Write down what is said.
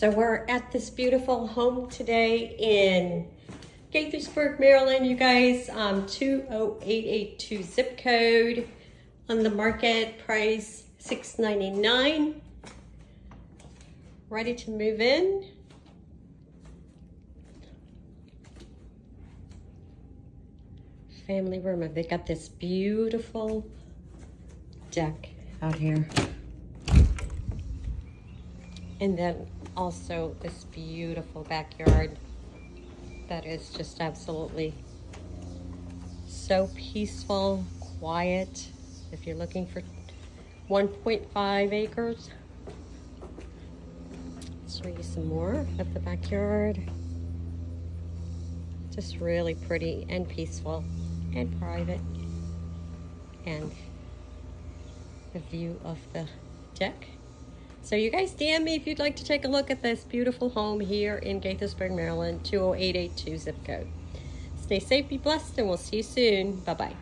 So we're at this beautiful home today in Gaithersburg, Maryland, you guys. Um, 20882 zip code on the market, price 699 Ready to move in. Family room. They got this beautiful deck out here. And then also this beautiful backyard that is just absolutely so peaceful, quiet. If you're looking for 1.5 acres. Show you some more of the backyard. Just really pretty and peaceful and private. And the view of the deck. So you guys DM me if you'd like to take a look at this beautiful home here in Gaithersburg, Maryland, 20882 zip code. Stay safe, be blessed, and we'll see you soon. Bye-bye.